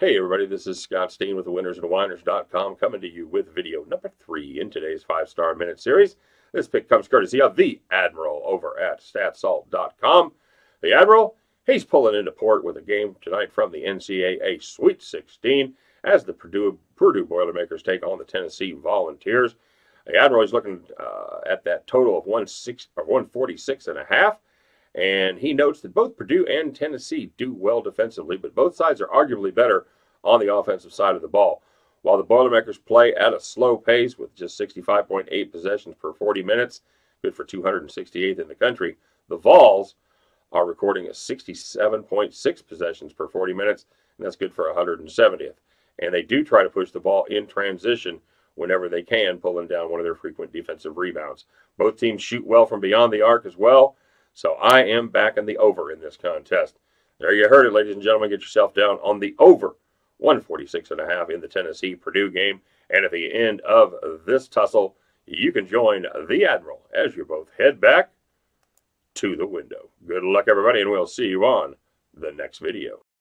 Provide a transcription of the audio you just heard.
Hey everybody, this is Scott Steen with the winnersandwhiners.com coming to you with video number three in today's five-star minute series. This pick comes courtesy of the Admiral over at statsalt.com. The Admiral, he's pulling into port with a game tonight from the NCAA Sweet 16 as the Purdue, Purdue Boilermakers take on the Tennessee Volunteers. The Admiral is looking uh, at that total of 146 and a half. And he notes that both Purdue and Tennessee do well defensively, but both sides are arguably better on the offensive side of the ball. While the Boilermakers play at a slow pace with just 65.8 possessions per 40 minutes, good for 268th in the country, the Vols are recording a 67.6 possessions per 40 minutes, and that's good for 170th. And they do try to push the ball in transition whenever they can, pulling down one of their frequent defensive rebounds. Both teams shoot well from beyond the arc as well. So I am backing the over in this contest. There you heard it, ladies and gentlemen. Get yourself down on the over 146 and a half in the Tennessee Purdue game. And at the end of this tussle, you can join the Admiral as you both head back to the window. Good luck, everybody, and we'll see you on the next video.